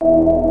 you.